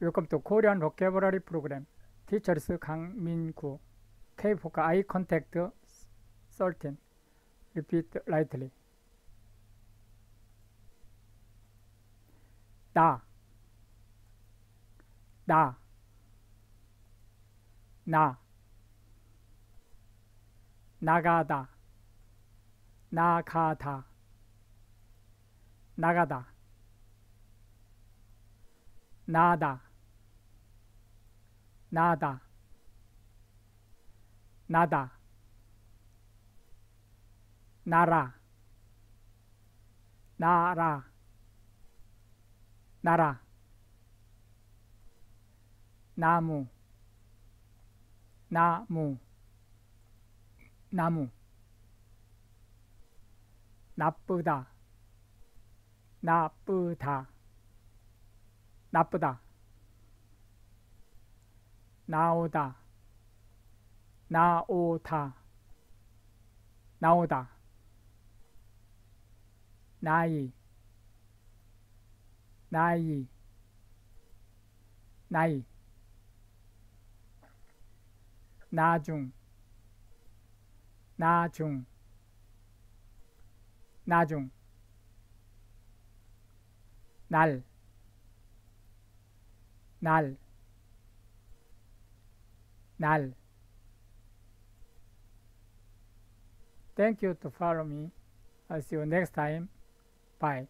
To Korean Vocabulary Program. Teachers 강민구. K for eye contact 13. Repeat lightly. 나, 나, 나, 나가다, 나가다, 나가다, 나다, 나다, 나다, 나라, 나라, 나라, 나무, 나무, 나무, 나쁘다, 나쁘다, 나쁘다, 나오다, 나오다, 나오다, 나이, 나이, 나이, 나중, 나중, 나중, 날, 날, 날. Thank you to follow me. I'll see you next time. Bye.